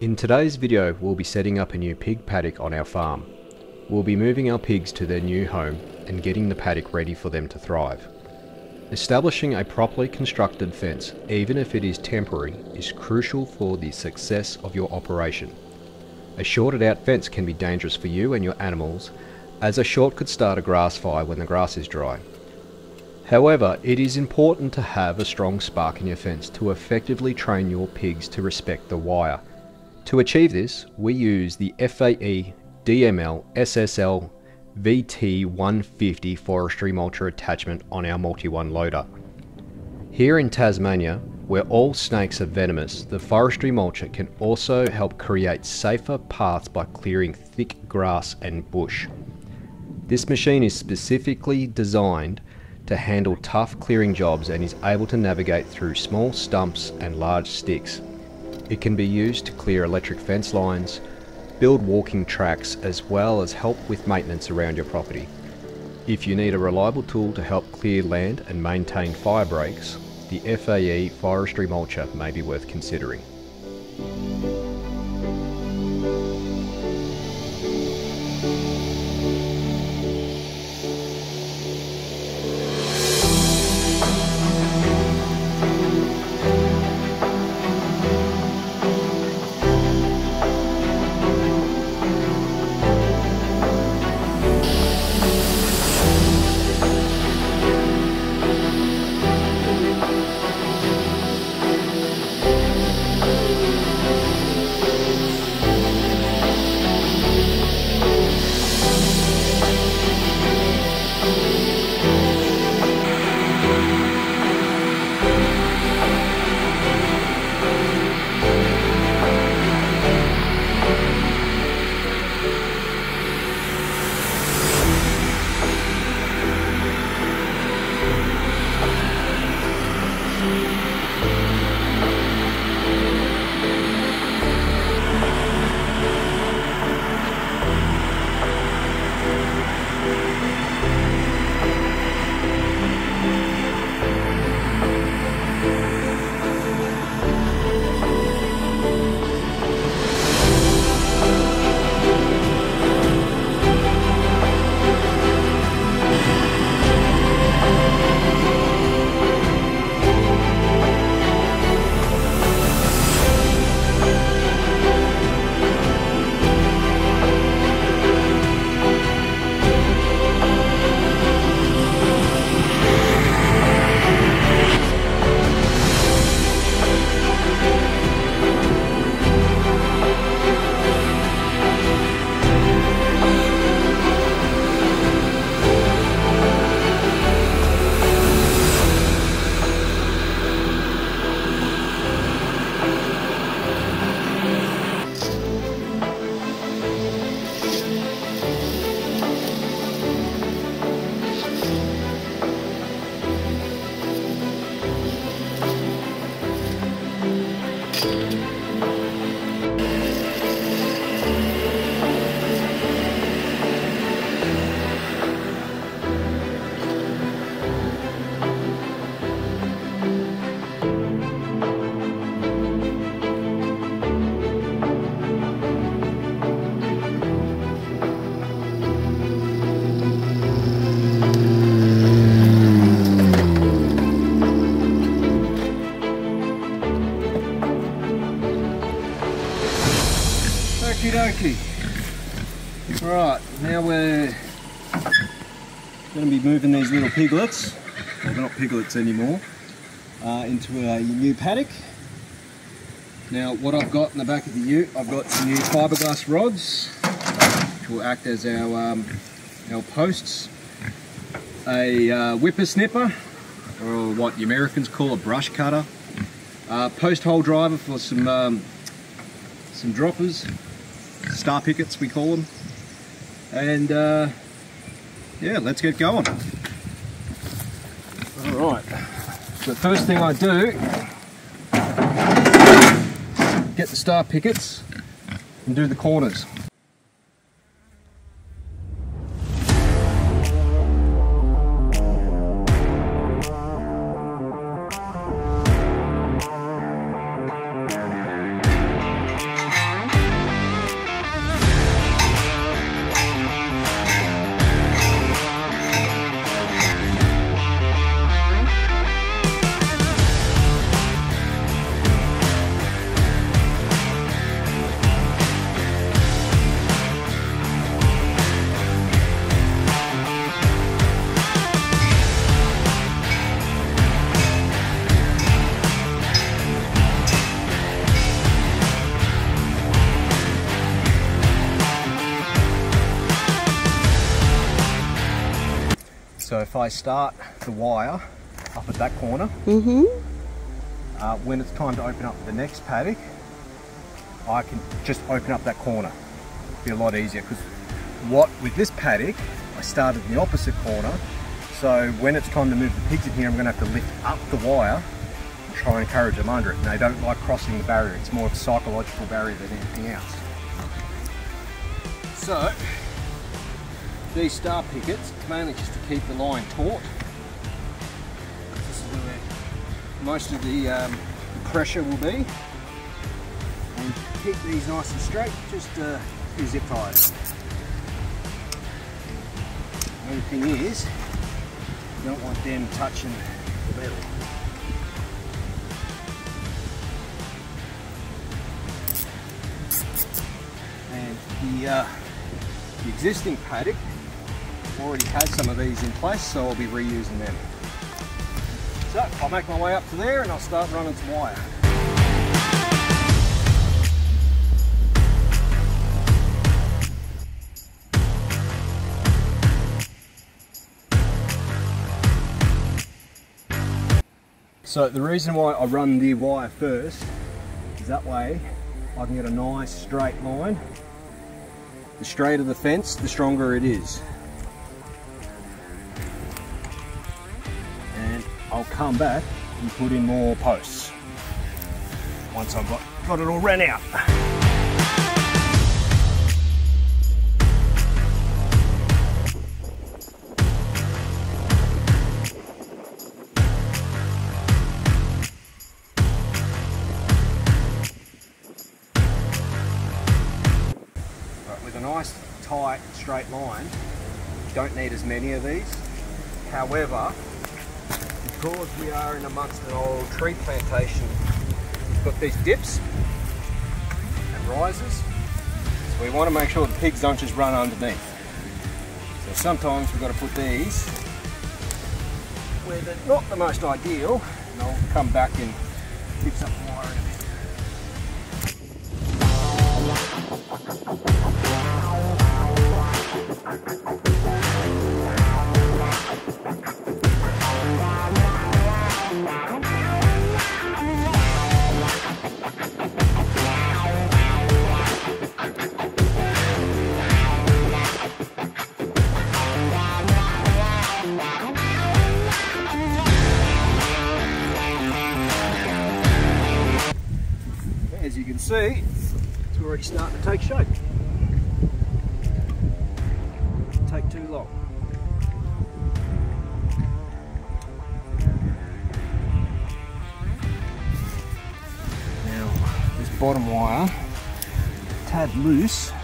In today's video we'll be setting up a new pig paddock on our farm. We'll be moving our pigs to their new home and getting the paddock ready for them to thrive. Establishing a properly constructed fence, even if it is temporary, is crucial for the success of your operation. A shorted out fence can be dangerous for you and your animals, as a short could start a grass fire when the grass is dry. However, it is important to have a strong spark in your fence to effectively train your pigs to respect the wire. To achieve this, we use the FAE DML SSL VT150 forestry mulcher attachment on our Multi-One loader. Here in Tasmania, where all snakes are venomous, the forestry mulcher can also help create safer paths by clearing thick grass and bush. This machine is specifically designed to handle tough clearing jobs and is able to navigate through small stumps and large sticks. It can be used to clear electric fence lines, build walking tracks as well as help with maintenance around your property. If you need a reliable tool to help clear land and maintain fire breaks, the FAE Forestry Mulcher may be worth considering. Piglets, well they're not piglets anymore, uh, into a new paddock. Now what I've got in the back of the ute, I've got some new fiberglass rods, which will act as our, um, our posts, a uh, whipper snipper, or what the Americans call a brush cutter, uh, post hole driver for some um, some droppers, star pickets we call them. And uh, yeah, let's get going. All right, the first thing I do, get the star pickets and do the corners. I start the wire up at that corner, Mm-hmm. uh, when it's time to open up the next paddock, I can just open up that corner. Be a lot easier because what with this paddock, I started in the opposite corner. So when it's time to move the pigs in here, I'm going to have to lift up the wire, and try and encourage them under it. And they don't like crossing the barrier. It's more of a psychological barrier than anything else. So these star pickets, mainly just to keep the line taut. This is where most of the um, pressure will be. And keep these nice and straight, just uh, few zip ties. The only thing is, you don't want them touching the metal. And the, uh, the existing paddock already has some of these in place, so I'll be reusing them. So I'll make my way up to there and I'll start running some wire. So the reason why I run the wire first is that way I can get a nice straight line. The straighter the fence, the stronger it is. Come back and put in more posts once I've got, got it all ran out. But with a nice tight straight line, don't need as many of these. However, because we are in amongst an old tree plantation, we've got these dips and rises. So we want to make sure the pigs don't just run underneath. So sometimes we've got to put these where they're not the most ideal, and I'll come back and fix up the wire in a. As you can see, it's already starting to take shape. Bottom wire, tad loose.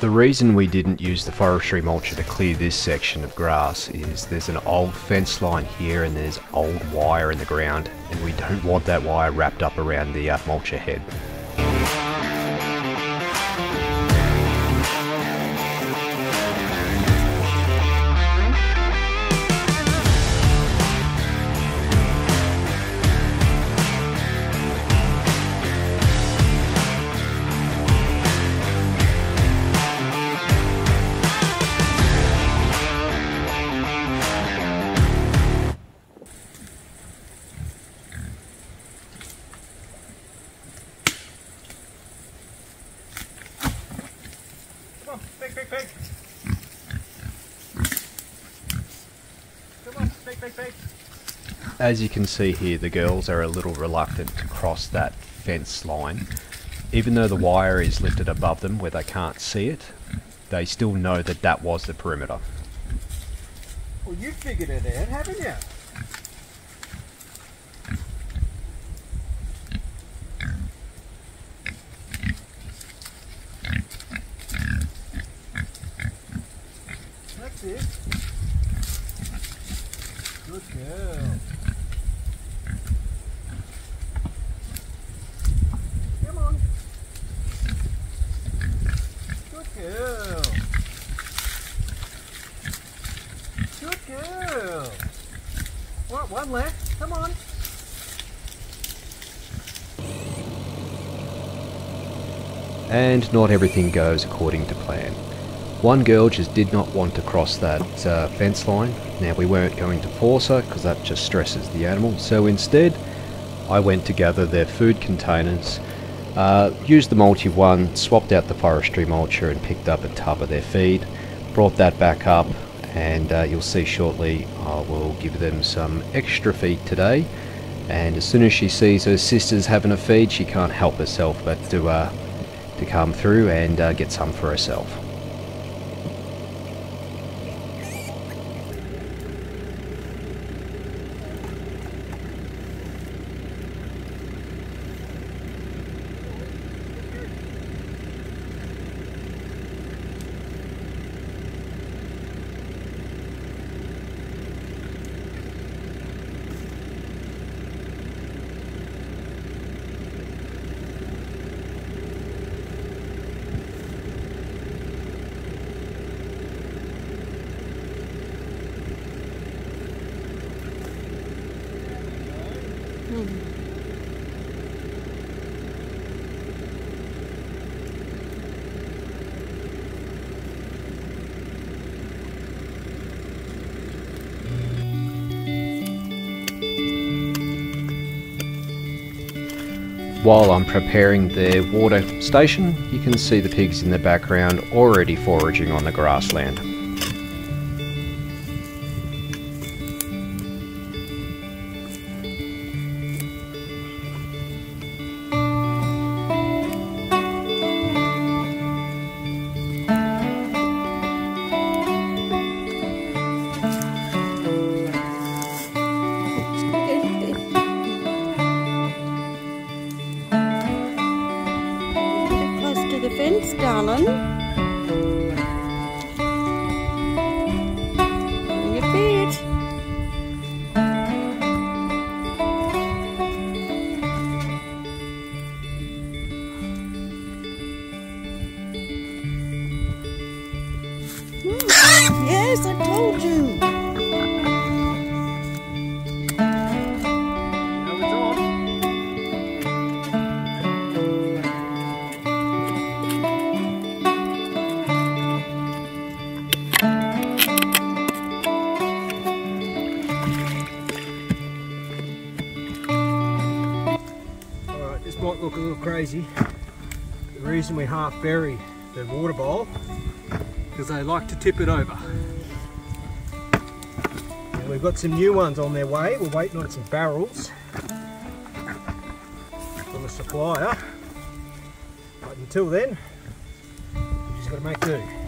The reason we didn't use the forestry mulcher to clear this section of grass is there's an old fence line here and there's old wire in the ground and we don't want that wire wrapped up around the uh, mulcher head. As you can see here, the girls are a little reluctant to cross that fence line. Even though the wire is lifted above them where they can't see it, they still know that that was the perimeter. Well, you figured it out, haven't you? That's it. Good girl. Come on. Good girl. Good girl. What, one left? Come on. And not everything goes according to plan. One girl just did not want to cross that uh, fence line. Now we weren't going to force her because that just stresses the animal. So instead, I went to gather their food containers, uh, used the multi one, swapped out the forestry mulcher and picked up a tub of their feed, brought that back up and uh, you'll see shortly I will give them some extra feed today and as soon as she sees her sisters having a feed she can't help herself but to, uh, to come through and uh, get some for herself. While I'm preparing their water station, you can see the pigs in the background already foraging on the grassland. Reason we half bury the water bowl because they like to tip it over. And we've got some new ones on their way. We're waiting on some barrels from the supplier. But until then, we've just got to make do.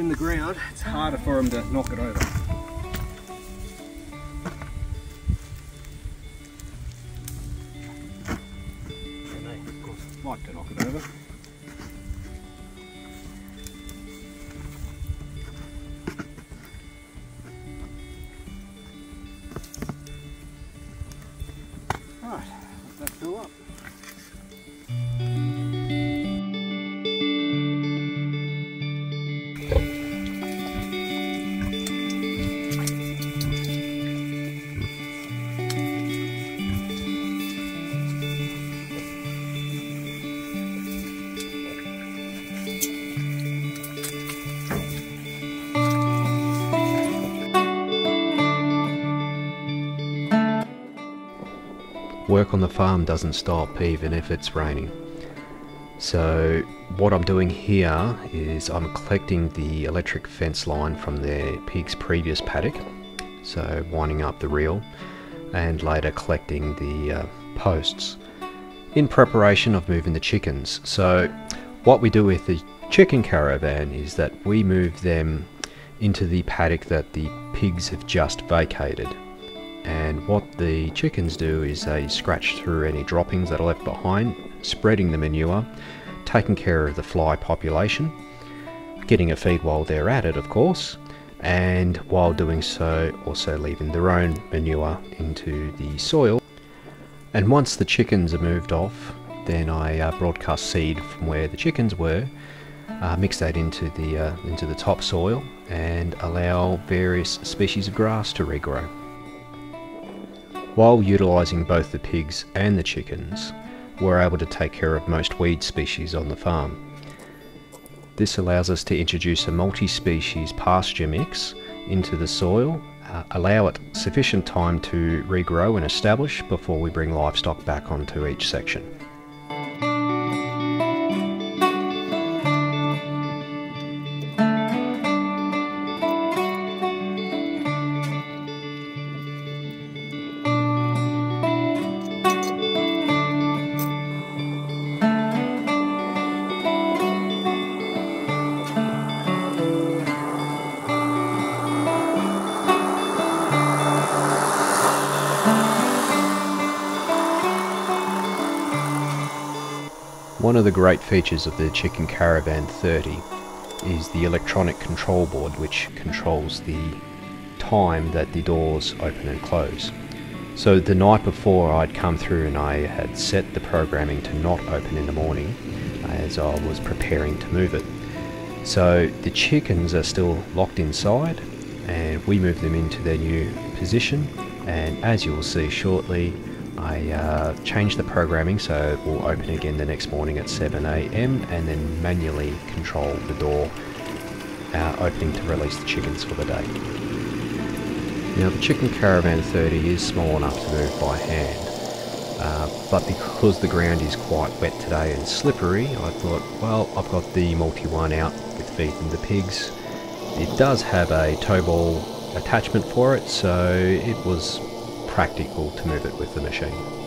In the ground, it's harder for them to knock it over. And like to knock it over. Right, let that fill up. Work on the farm doesn't stop even if it's raining. So what I'm doing here is I'm collecting the electric fence line from the pig's previous paddock, so winding up the reel, and later collecting the uh, posts in preparation of moving the chickens. So what we do with the chicken caravan is that we move them into the paddock that the pigs have just vacated. And what the chickens do is they scratch through any droppings that are left behind, spreading the manure, taking care of the fly population, getting a feed while they're at it, of course, and while doing so, also leaving their own manure into the soil. And once the chickens are moved off, then I uh, broadcast seed from where the chickens were uh, mix that into the uh, into the topsoil and allow various species of grass to regrow. While utilising both the pigs and the chickens, we're able to take care of most weed species on the farm. This allows us to introduce a multi-species pasture mix into the soil, uh, allow it sufficient time to regrow and establish before we bring livestock back onto each section. One of the great features of the Chicken Caravan 30 is the electronic control board which controls the time that the doors open and close. So the night before I'd come through and I had set the programming to not open in the morning as I was preparing to move it. So the chickens are still locked inside and we move them into their new position and as you will see shortly I uh, changed the programming so it will open again the next morning at 7am and then manually control the door uh, opening to release the chickens for the day. Now the Chicken Caravan 30 is small enough to move by hand uh, but because the ground is quite wet today and slippery I thought well I've got the multi-one out with feeding the pigs. It does have a tow ball attachment for it so it was practical to move it with the machine.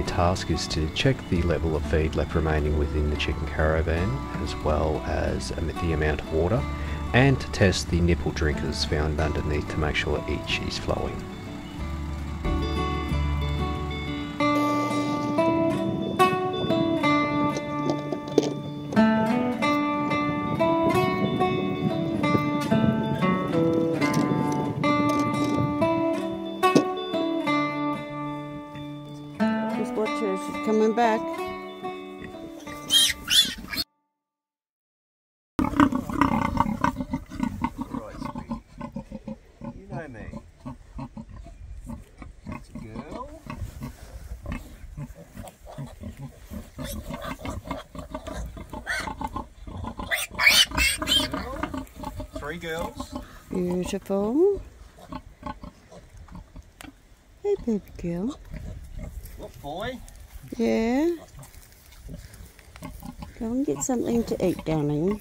Daily task is to check the level of feed left remaining within the chicken caravan as well as the amount of water and to test the nipple drinkers found underneath to make sure each is flowing. Beautiful. Hey, baby girl. What boy. Yeah. Go and get something to eat, darling.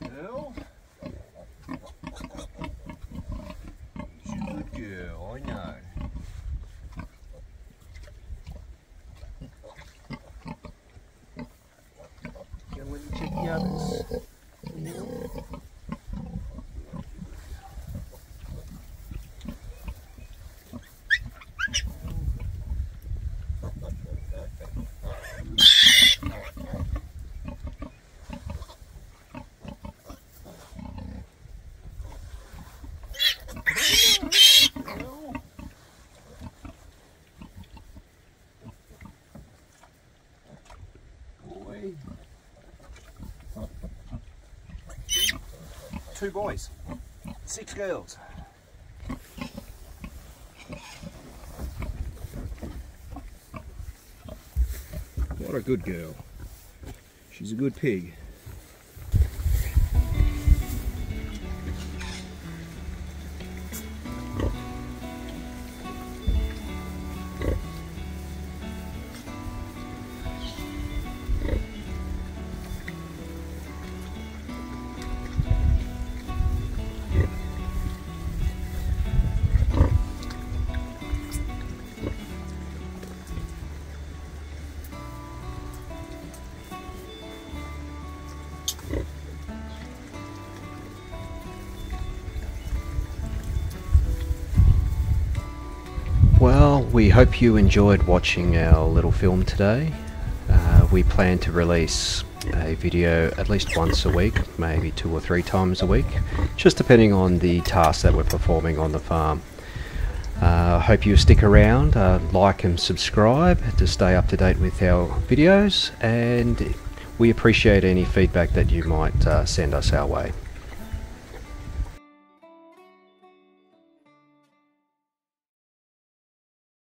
Girl. She's a good girl, I know. Go and let me check the others. Boy. Two boys, six girls. What a good girl. She's a good pig. We hope you enjoyed watching our little film today. Uh, we plan to release a video at least once a week, maybe two or three times a week, just depending on the tasks that we're performing on the farm. Uh, hope you stick around, uh, like and subscribe to stay up to date with our videos, and we appreciate any feedback that you might uh, send us our way.